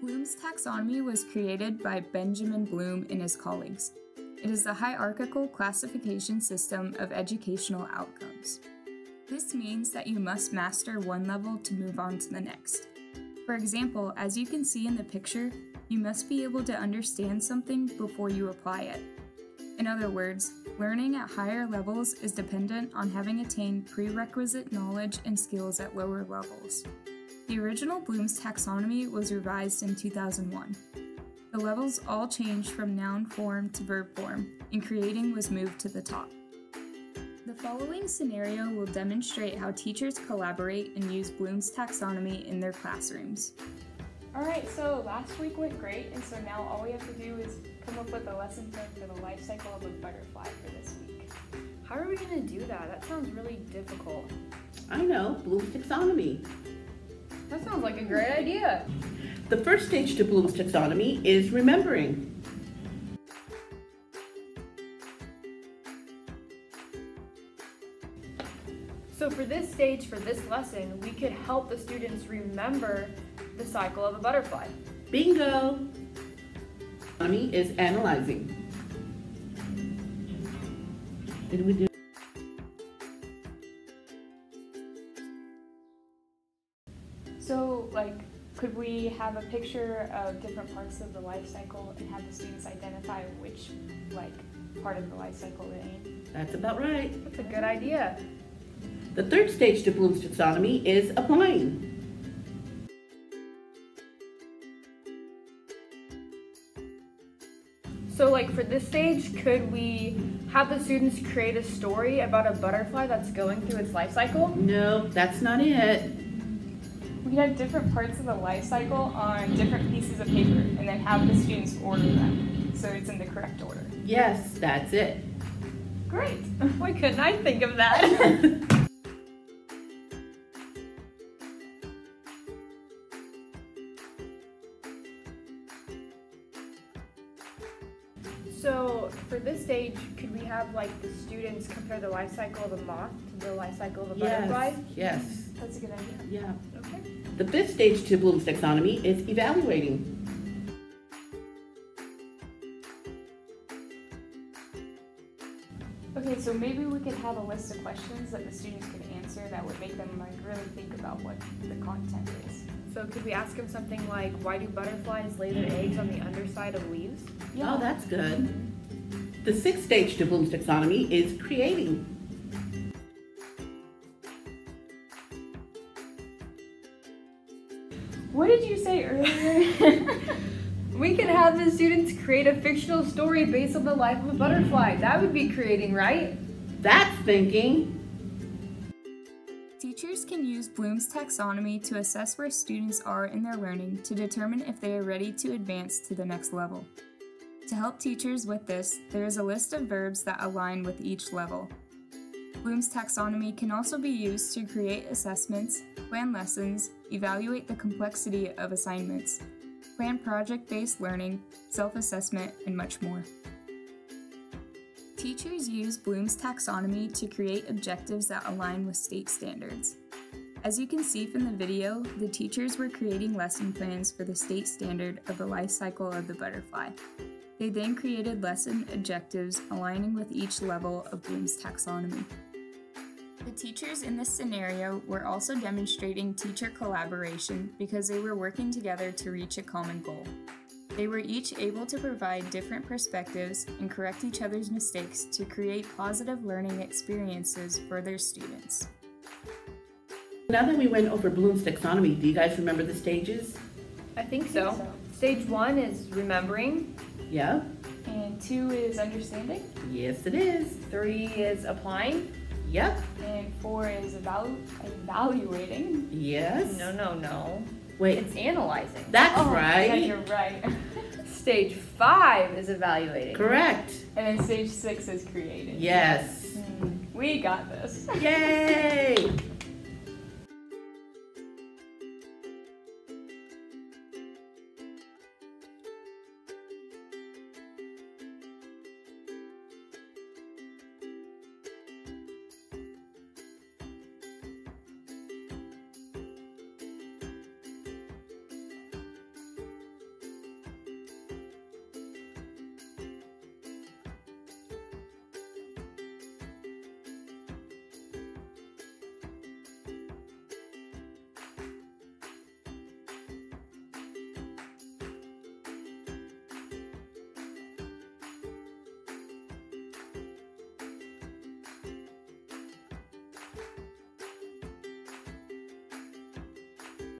Bloom's taxonomy was created by Benjamin Bloom and his colleagues. It is the hierarchical classification system of educational outcomes. This means that you must master one level to move on to the next. For example, as you can see in the picture, you must be able to understand something before you apply it. In other words, learning at higher levels is dependent on having attained prerequisite knowledge and skills at lower levels. The original Bloom's taxonomy was revised in 2001. The levels all changed from noun form to verb form, and creating was moved to the top. The following scenario will demonstrate how teachers collaborate and use Bloom's taxonomy in their classrooms. All right, so last week went great, and so now all we have to do is come up with a lesson plan for the life cycle of a butterfly for this week. How are we going to do that? That sounds really difficult. I know, Bloom's taxonomy. Great idea. The first stage to Bloom's taxonomy is remembering. So for this stage, for this lesson, we could help the students remember the cycle of a butterfly. Bingo! Taxonomy is analyzing. Did we do? Like, could we have a picture of different parts of the life cycle and have the students identify which, like, part of the life cycle they're in? That's about right. That's a good idea. The third stage to Bloom's taxonomy is applying. So like for this stage, could we have the students create a story about a butterfly that's going through its life cycle? No, that's not it. We could have different parts of the life cycle on different pieces of paper and then have the students order them so it's in the correct order. Yes, that's it. Great! Why couldn't I think of that? So for this stage, could we have like the students compare the life cycle of a moth to the life cycle of a butterfly? Yes, yes. That's a good idea. Yeah. Okay. The fifth stage to Bloom's taxonomy is evaluating. Okay, so maybe we could have a list of questions that the students could answer that would make them like really think about what the content is. So could we ask them something like, why do butterflies lay their eggs on the underside of leaves? Oh, that's good. The sixth stage to Bloom's taxonomy is creating. Say earlier? We could have the students create a fictional story based on the life of a butterfly. That would be creating, right? That's thinking. Teachers can use Bloom's taxonomy to assess where students are in their learning to determine if they are ready to advance to the next level. To help teachers with this, there is a list of verbs that align with each level. Bloom's taxonomy can also be used to create assessments, plan lessons, evaluate the complexity of assignments, plan project based learning, self assessment, and much more. Teachers use Bloom's taxonomy to create objectives that align with state standards. As you can see from the video, the teachers were creating lesson plans for the state standard of the life cycle of the butterfly. They then created lesson objectives aligning with each level of Bloom's taxonomy. The teachers in this scenario were also demonstrating teacher collaboration because they were working together to reach a common goal. They were each able to provide different perspectives and correct each other's mistakes to create positive learning experiences for their students. Now that we went over Bloom's taxonomy, do you guys remember the stages? I think so. so. Stage one is remembering. Yeah? And two is understanding. Yes, it is. Three is applying. Yep. And four is evalu- evaluating. Yes. No, no, no. Wait, It's analyzing. that's Oh, Yeah, right. you're right. Stage five is evaluating. Correct. and then stage six is creating. Yes. Hmm, We got this. Yay!